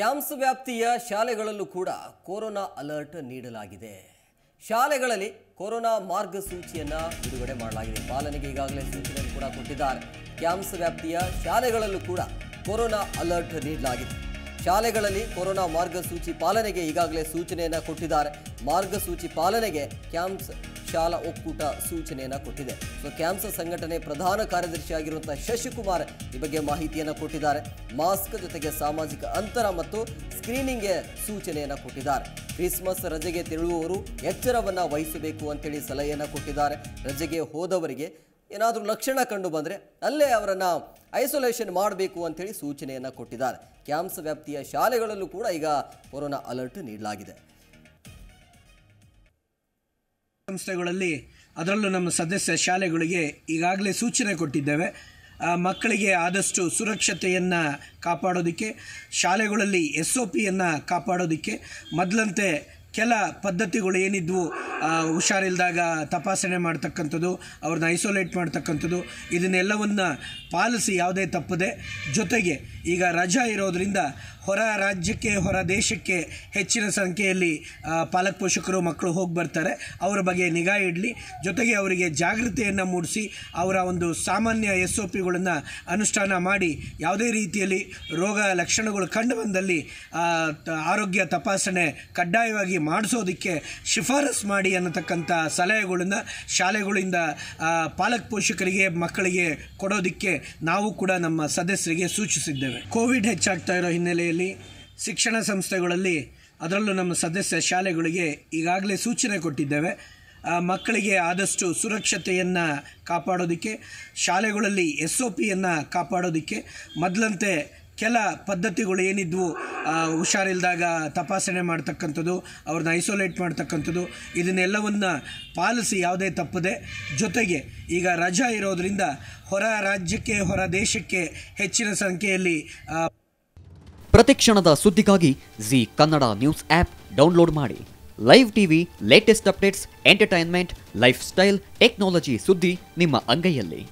Camps ವ್ಯಾಪ್ತಿಯ ಶಾಲೆಗಳಲ್ಲೂ ಕೂಡ corona alert ನೀಡಲಾಗಿದೆ. ಶಾಲೆಗಳಲ್ಲಿ ಕೊರೋನಾ ಮಾರ್ಗಸೂಚಿಯನ್ನು ಬಿಡುಗಡೆ ಮಾಡಲಾಗಿದೆ. ಪಾಲನೆಗೆ ಈಗಾಗಲೇ ಸೂಚನೆಯನ್ನು ಕೂಡ ಕೊಟ್ಟಿದ್ದಾರೆ. ಕ್ಯಾಂಪ್ಸ್ ವ್ಯಾಪ್ತಿಯ ಶಾಲೆಗಳಲ್ಲೂ ಕೂಡ ಕೊರೋನಾ ಅಲರ್ಟ್ ನೀಡಲಾಗಿದೆ. ಶಾಲೆಗಳಲ್ಲಿ ಕೊರೋನಾ ಮಾರ್ಗಸೂಚಿ ಪಾಲನೆಗೆ ಈಗಾಗಲೇ ಸೂಚನೆಯನ್ನು ಕೊಟ್ಟಿದ್ದಾರೆ. ಮಾರ್ಗಸೂಚಿ ಪಾಲನೆಗೆ ಕ್ಯಾಂಪ್ಸ್ ಶಾಲಾ ಒಕ್ಕೂಟ ಸೂಚನೆಯನ್ನ ಕೊಟ್ಟಿದೆ. ಸೊ ಕ್ಯಾನ್ಸರ್ ಸಂಘಟನೆ ಪ್ರಧಾನ ಕಾರ್ಯದರ್ಶಿಯಾಗಿರುವಂತಹ ಶಶಿಕುಮಾರ್ ಈ ಬಗ್ಗೆ ಮಾಹಿತಿಯನ್ನು ಕೊಟ್ಟಿದ್ದಾರೆ. ಮಾಸ್ಕ್ ಜೊತೆಗೆ ಸಾಮಾಜಿಕ ಅಂತರ ಮತ್ತು ಸ್ಕ್ರೀನಿಂಗ್ಗೆ ಸೂಚನೆಯನ್ನ ಕೊಟ್ಟಿದ್ದಾರೆ. ಕ್ರಿಸ್ಮಸ್ ರಜೆಗೆ ತೆರಳುವವರು ಎಚ್ಚರವನ್ನು ವಹಿಸಬೇಕು ಅಂತೇಳಿ ಸಲಹೆಯನ್ನು ಕೊಟ್ಟಿದ್ದಾರೆ. ರಜೆಗೆ ಹೋದವರಿಗೆ ಏನಾದರೂ ಲಕ್ಷಣ ಕಂಡು ಬಂದರೆ ಅಲ್ಲೇ ಅವರನ್ನು ಐಸೋಲೇಷನ್ ಮಾಡಬೇಕು ಅಂತೇಳಿ ಸೂಚನೆಯನ್ನು ಕೊಟ್ಟಿದ್ದಾರೆ. ಕ್ಯಾಂಪ್ಸ್ ವ್ಯಾಪ್ತಿಯ ಶಾಲೆಗಳಲ್ಲೂ ಕೂಡ ಈಗ ಕೊರೋನಾ ಅಲರ್ಟ್ ನೀಡಲಾಗಿದೆ. ಸಂಸ್ಥೆಗಳಲ್ಲಿ ಅದರಲ್ಲೂ ನಮ್ಮ ಸದಸ್ಯ ಶಾಲೆಗಳಿಗೆ ಈಗಾಗಲೇ ಸೂಚನೆ ಕೊಟ್ಟಿದ್ದೇವೆ. ಮಕ್ಕಳಿಗೆ ಆದಷ್ಟು ಸುರಕ್ಷತೆಯನ್ನು ಕಾಪಾಡೋದಕ್ಕೆ, ಶಾಲೆಗಳಲ್ಲಿ ಎಸ್ ಒ ಪಿಯನ್ನು ಕಾಪಾಡೋದಕ್ಕೆ, ಮೊದಲಂತೆ ಕೆಲ ಪದ್ಧತಿಗಳು ಏನಿದ್ವು ಹುಷಾರಿಲ್ದಾಗ ತಪಾಸಣೆ ಮಾಡ್ತಕ್ಕಂಥದ್ದು, ಅವ್ರನ್ನ ಐಸೋಲೇಟ್ ಮಾಡ್ತಕ್ಕಂಥದ್ದು, ಇದನ್ನೆಲ್ಲವನ್ನು ಪಾಲಿಸಿ ಯಾವುದೇ ತಪ್ಪದೆ, ಜೊತೆಗೆ ಈಗ ರಜಾ ಇರೋದರಿಂದ ಹೊರ ರಾಜ್ಯಕ್ಕೆ, ಹೊರ ದೇಶಕ್ಕೆ ಹೆಚ್ಚಿನ ಸಂಖ್ಯೆಯಲ್ಲಿ ಪಾಲಕ ಪೋಷಕರು, ಮಕ್ಕಳು ಹೋಗಿ ಬರ್ತಾರೆ, ಅವರ ಬಗ್ಗೆ ನಿಗಾ ಇಡಲಿ, ಜೊತೆಗೆ ಅವರಿಗೆ ಜಾಗೃತಿಯನ್ನು ಮೂಡಿಸಿ, ಅವರ ಒಂದು ಸಾಮಾನ್ಯ ಎಸ್ ಒ ಪಿಗಳನ್ನು ಅನುಷ್ಠಾನ ಮಾಡಿ, ಯಾವುದೇ ರೀತಿಯಲ್ಲಿ ರೋಗ ಲಕ್ಷಣಗಳು ಕಂಡು ಬಂದಲ್ಲಿ ಆರೋಗ್ಯ ತಪಾಸಣೆ ಕಡ್ಡಾಯವಾಗಿ ಮಾಡಿಸೋದಕ್ಕೆ ಶಿಫಾರಸ್ ಮಾಡಿ ಅನ್ನತಕ್ಕಂಥ ಸಲಹೆಗಳನ್ನು ಶಾಲೆಗಳಿಂದ ಪಾಲಕ ಪೋಷಕರಿಗೆ, ಮಕ್ಕಳಿಗೆ ಕೊಡೋದಕ್ಕೆ ನಾವು ಕೂಡ ನಮ್ಮ ಸದಸ್ಯರಿಗೆ ಸೂಚಿಸಿದ್ದೇವೆ. ಕೋವಿಡ್ ಹೆಚ್ಚಾಗ್ತಾ ಇರೋ ಹಿನ್ನೆಲೆಯಲ್ಲಿ ಶಿಕ್ಷಣ ಸಂಸ್ಥೆಗಳಲ್ಲಿ ಅದರಲ್ಲೂ ನಮ್ಮ ಸದಸ್ಯ ಶಾಲೆಗಳಿಗೆ ಈಗಾಗಲೇ ಸೂಚನೆ ಕೊಟ್ಟಿದ್ದೇವೆ. ಮಕ್ಕಳಿಗೆ ಆದಷ್ಟು ಸುರಕ್ಷತೆಯನ್ನು ಕಾಪಾಡೋದಕ್ಕೆ, ಶಾಲೆಗಳಲ್ಲಿ ಎಸ್ ಒ ಪಿಯನ್ನು ಕಾಪಾಡೋದಕ್ಕೆ. ಮೊದಲಂತೆ ಕೆಲ ಪದ್ಧತಿಗಳು ಏನಿದ್ವು ಹುಷಾರಿಲ್ದಾಗ ತಪಾಸಣೆ ಮಾಡ್ತಕ್ಕಂಥದ್ದು, ಅವ್ರನ್ನ ಐಸೋಲೇಟ್ ಮಾಡ್ತಕ್ಕಂಥದ್ದು, ಇದನ್ನೆಲ್ಲವನ್ನು ಪಾಲಿಸಿ ಯಾವುದೇ ತಪ್ಪದೆ, ಜೊತೆಗೆ ಈಗ ರಜಾ ಇರೋದರಿಂದ ಹೊರ ರಾಜ್ಯಕ್ಕೆ, ಹೊರ ದೇಶಕ್ಕೆ ಹೆಚ್ಚಿನ ಸಂಖ್ಯೆಯಲ್ಲಿ ಪ್ರತಿಕ್ಷಣದ ಸುದ್ದಿಗಾಗಿ Zee Kannada news app download ಮಾಡಿ. Live TV latest updates entertainment lifestyle technology ಸುದ್ದಿ ನಿಮ್ಮ ಅಂಗೈಯಲ್ಲಿ.